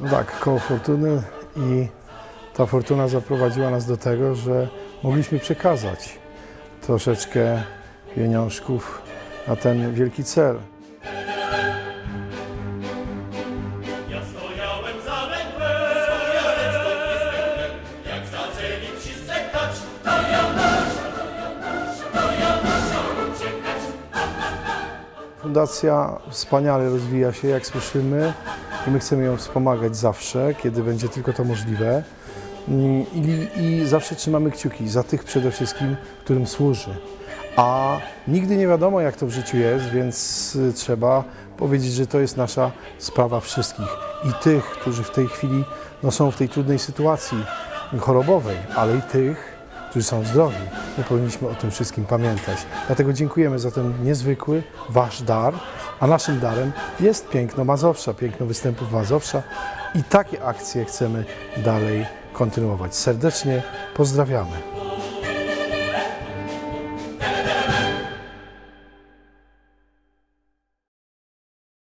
No tak, koło fortuny i ta fortuna zaprowadziła nas do tego, że mogliśmy przekazać troszeczkę pieniążków na ten wielki cel. Fundacja wspaniale rozwija się, jak słyszymy, i my chcemy ją wspomagać zawsze, kiedy będzie tylko to możliwe. I, I zawsze trzymamy kciuki za tych przede wszystkim, którym służy. A nigdy nie wiadomo, jak to w życiu jest, więc y, trzeba powiedzieć, że to jest nasza sprawa wszystkich. I tych, którzy w tej chwili no, są w tej trudnej sytuacji chorobowej, ale i tych, którzy są zdrowi. My powinniśmy o tym wszystkim pamiętać. Dlatego dziękujemy za ten niezwykły Wasz dar, a naszym darem jest piękno Mazowsza, piękno występów Mazowsza i takie akcje chcemy dalej kontynuować. Serdecznie pozdrawiamy.